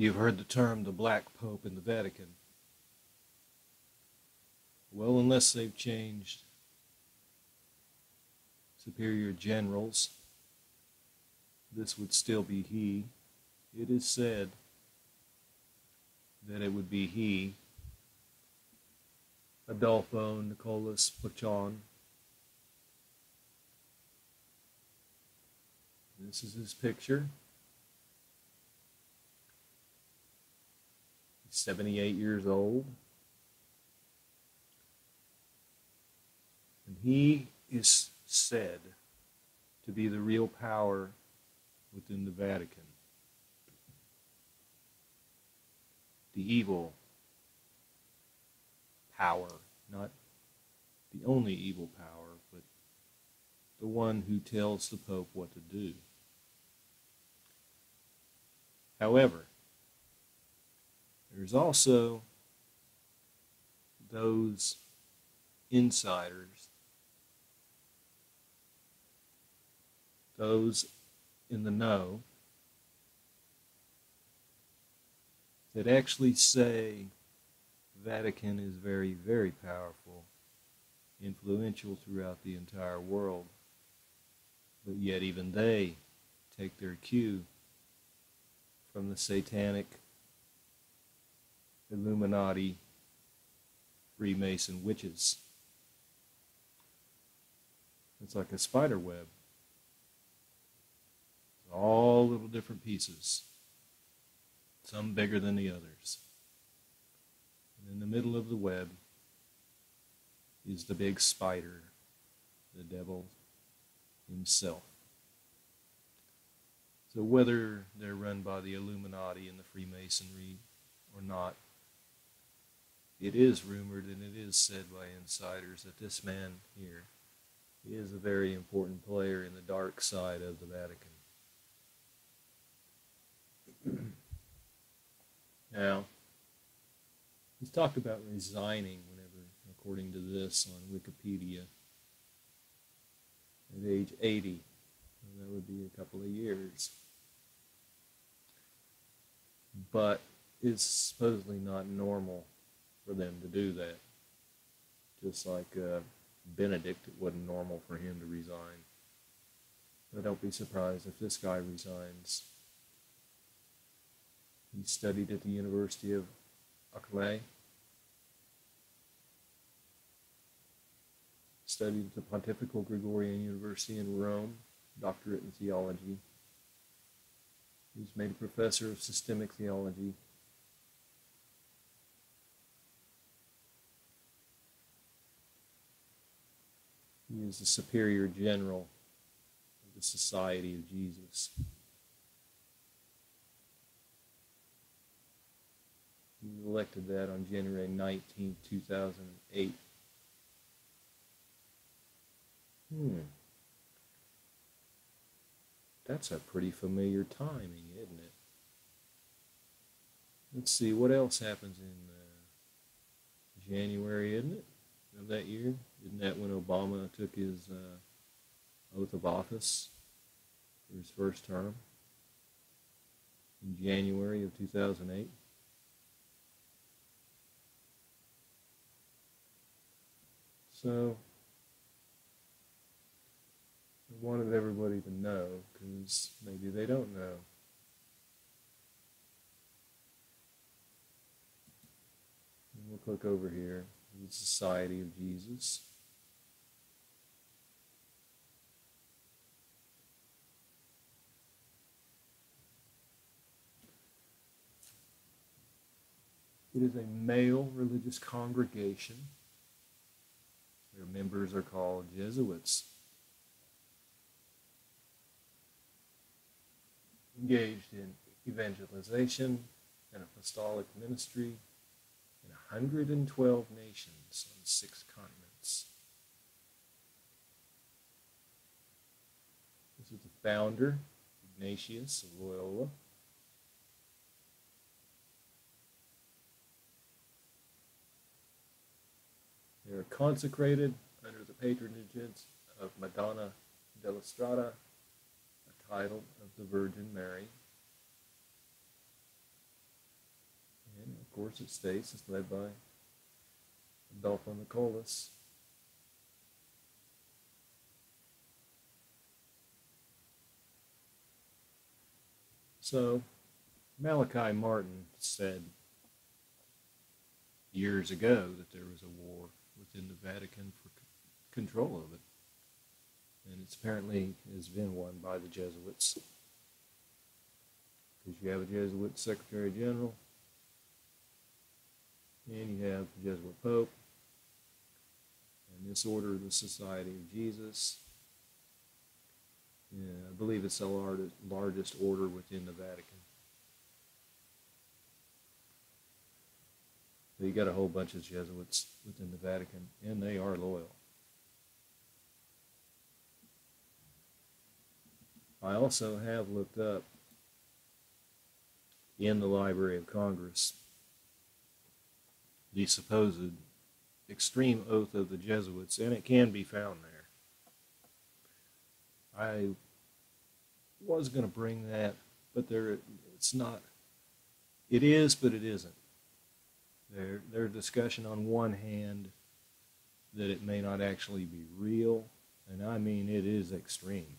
You've heard the term the Black Pope in the Vatican. Well, unless they've changed superior generals, this would still be he. It is said that it would be he, Adolfo Nicolas Pachon. This is his picture. 78 years old. And he is said to be the real power within the Vatican. The evil power, not the only evil power, but the one who tells the Pope what to do. However, there's also those insiders, those in the know, that actually say Vatican is very, very powerful, influential throughout the entire world. But yet even they take their cue from the satanic Illuminati, Freemason witches. It's like a spider web. All little different pieces, some bigger than the others. And in the middle of the web is the big spider, the devil himself. So whether they're run by the Illuminati and the Freemasonry or not, it is rumored and it is said by insiders that this man here is a very important player in the dark side of the Vatican. now, he's talked about resigning whenever, according to this on Wikipedia, at age 80. And that would be a couple of years. But it's supposedly not normal for them to do that. Just like uh, Benedict, it wasn't normal for him to resign. But don't be surprised if this guy resigns. He studied at the University of Alcalá. Studied at the Pontifical Gregorian University in Rome, doctorate in theology. He was made a professor of systemic theology He is the superior general of the Society of Jesus. He was elected that on January 19, 2008. Hmm. That's a pretty familiar timing, isn't it? Let's see, what else happens in uh, January, isn't it, of that year? Isn't that when Obama took his uh, oath of office for his first term in January of 2008? So I wanted everybody to know because maybe they don't know. We'll click over here, the Society of Jesus. It is a male religious congregation. Their members are called Jesuits. Engaged in evangelization and apostolic ministry in 112 nations on six continents. This is the founder, Ignatius of Loyola. They are consecrated under the patronage of Madonna della Strada, a title of the Virgin Mary. And of course, it states it's led by Adolfo Nicolas. So, Malachi Martin said years ago that there was a war within the Vatican for control of it. And it's apparently has been won by the Jesuits. Because you have a Jesuit Secretary General, and you have the Jesuit Pope, and this order, the Society of Jesus. Yeah, I believe it's the largest order within the Vatican. You got a whole bunch of Jesuits within the Vatican, and they are loyal. I also have looked up in the Library of Congress the supposed extreme oath of the Jesuits, and it can be found there. I was going to bring that, but there it's not. It is, but it isn't. There, there's discussion on one hand that it may not actually be real, and I mean it is extreme.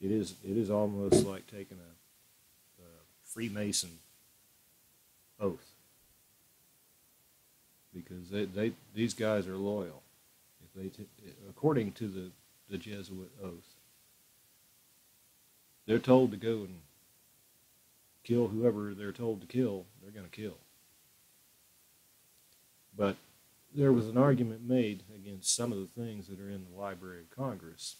It is, it is almost like taking a, a Freemason oath because they, they these guys are loyal. If they, t- according to the the Jesuit oath, they're told to go and kill whoever they're told to kill. They're going to kill. But there was an argument made against some of the things that are in the Library of Congress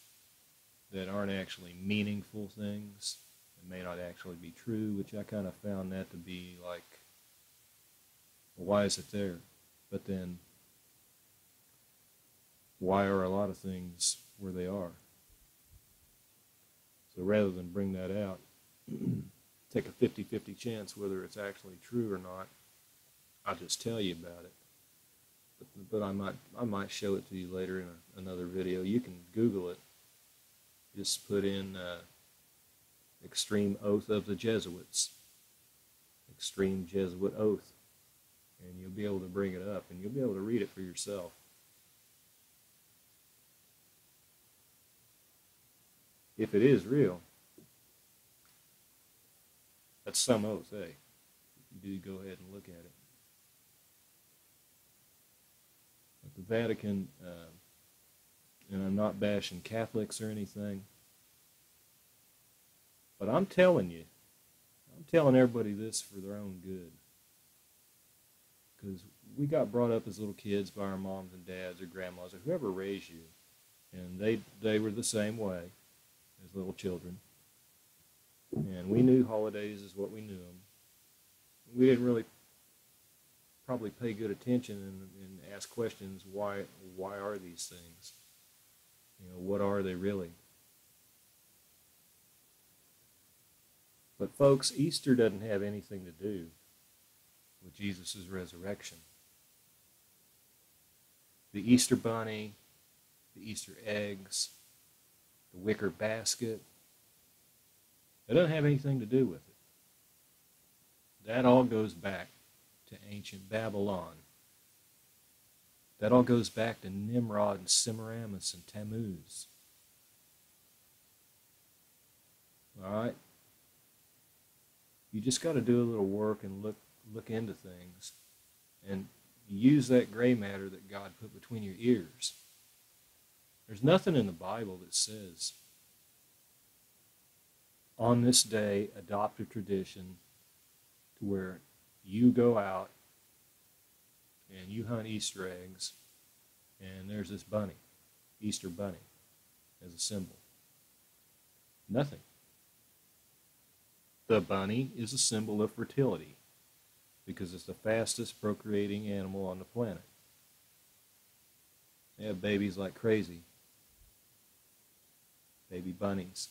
that aren't actually meaningful things and may not actually be true, which I kind of found that to be like, well, why is it there? But then, why are a lot of things where they are? So rather than bring that out, take a 50 50 chance whether it's actually true or not, I'll just tell you about it. But, I might I might show it to you later in a, another video. You can Google it. Just put in uh, "extreme oath of the Jesuits," "extreme Jesuit oath," and you'll be able to bring it up, and you'll be able to read it for yourself. If it is real, that's some oath, eh? You do go ahead and look at it. But the Vatican, uh, and I'm not bashing Catholics or anything, but I'm telling you, I'm telling everybody this for their own good. Because we got brought up as little kids by our moms and dads or grandmas or whoever raised you, and they they were the same way as little children. And we knew holidays is what we knew them. We didn't really probably pay good attention and, and ask questions. Why? Why are these things? You know, what are they really? But folks, Easter doesn't have anything to do with Jesus' resurrection. The Easter bunny, the Easter eggs, the wicker basket, it doesn't have anything to do with it. That all goes back to ancient Babylon. That all goes back to Nimrod and Semiramis and Tammuz. All right? You just got to do a little work and look look into things and use that gray matter that God put between your ears. There's nothing in the Bible that says on this day adopt a tradition to where you go out you hunt Easter eggs and there's this bunny, Easter bunny, as a symbol. Nothing. The bunny is a symbol of fertility because it's the fastest procreating animal on the planet. They have babies like crazy. Baby bunnies.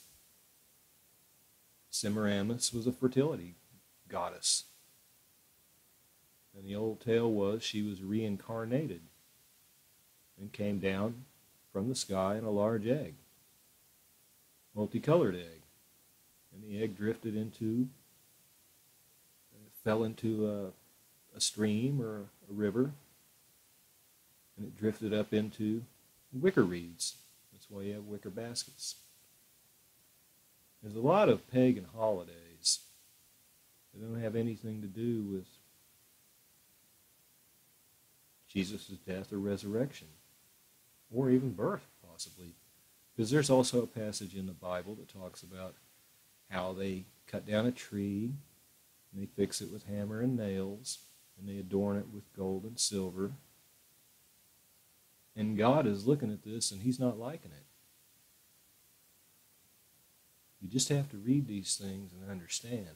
Semiramis was a fertility goddess. And the old tale was she was reincarnated and came down from the sky in a large egg, multicolored egg. And the egg drifted into, uh, fell into a a stream or a river, and it drifted up into wicker reeds. That's why you have wicker baskets. There's a lot of pagan holidays that don't have anything to do with Jesus' death or resurrection, or even birth, possibly. Because there's also a passage in the Bible that talks about how they cut down a tree and they fix it with hammer and nails and they adorn it with gold and silver. And God is looking at this and he's not liking it. You just have to read these things and understand.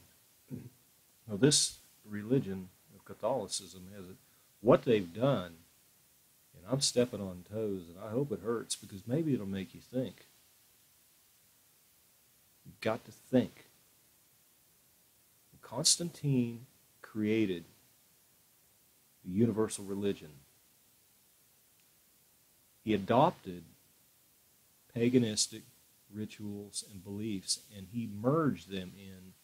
Now, this religion of Catholicism has it, what they've done, and I'm stepping on toes, and I hope it hurts because maybe it'll make you think. You've got to think. Constantine created the universal religion. He adopted paganistic rituals and beliefs and he merged them in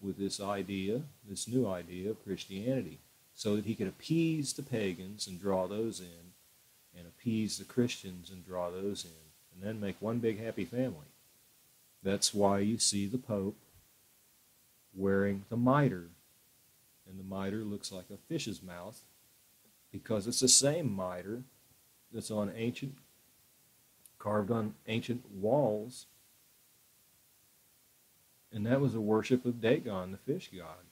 with this idea, this new idea of Christianity, so that he could appease the pagans and draw those in, and appease the Christians and draw those in, and then make one big happy family. That's why you see the Pope wearing the mitre. And the mitre looks like a fish's mouth because it's the same mitre that's on ancient, carved on ancient walls. And that was a worship of Dagon, the fish god.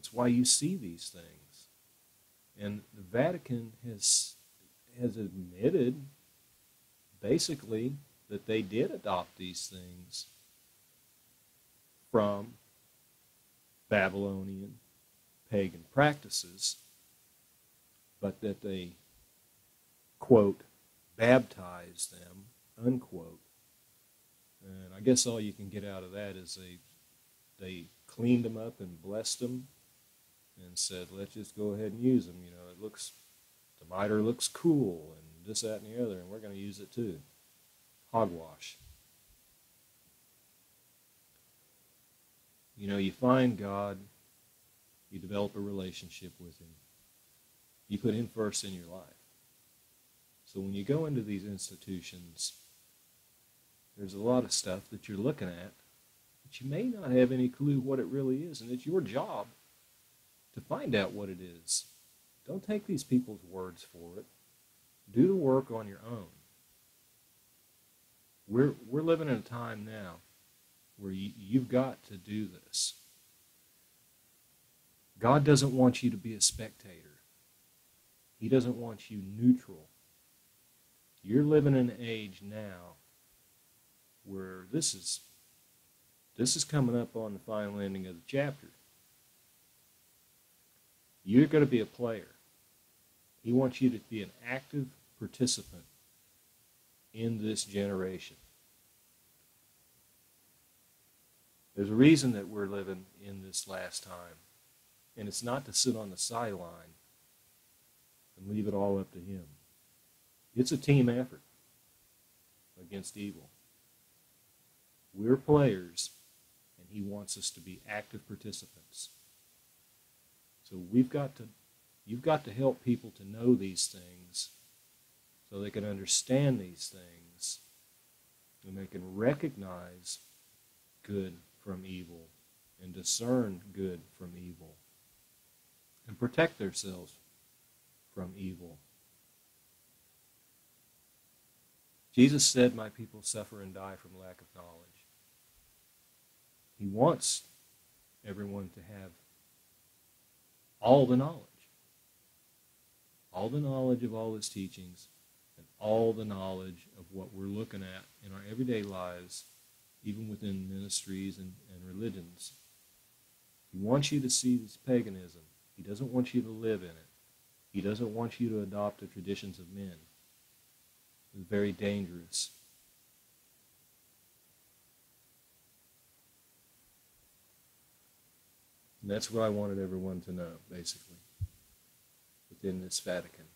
That's why you see these things. And the Vatican has has admitted basically that they did adopt these things from Babylonian pagan practices, but that they, quote, baptized them, unquote. And I guess all you can get out of that is they, they cleaned them up and blessed them and said, let's just go ahead and use them. You know, it looks, the mitre looks cool and this, that, and the other, and we're going to use it too. Hogwash. You know, you find God, you develop a relationship with Him, you put Him first in your life. So when you go into these institutions, there's a lot of stuff that you're looking at that you may not have any clue what it really is, and it's your job to find out what it is. Don't take these people's words for it. Do the work on your own. We're, we're living in a time now where you, you've got to do this. God doesn't want you to be a spectator. He doesn't want you neutral. You're living in an age now where this is this is coming up on the final ending of the chapter. You're going to be a player. He wants you to be an active participant in this generation. There's a reason that we're living in this last time. And it's not to sit on the sideline and leave it all up to him. It's a team effort against evil. We're players, and he wants us to be active participants. So we've got to, you've got to help people to know these things so they can understand these things and they can recognize good from evil and discern good from evil and protect themselves from evil. Jesus said, My people suffer and die from lack of knowledge. He wants everyone to have all the knowledge. All the knowledge of all his teachings and all the knowledge of what we're looking at in our everyday lives even within ministries and, and religions. He wants you to see this paganism. He doesn't want you to live in it. He doesn't want you to adopt the traditions of men. It's very dangerous. And that's what I wanted everyone to know, basically, within this Vatican.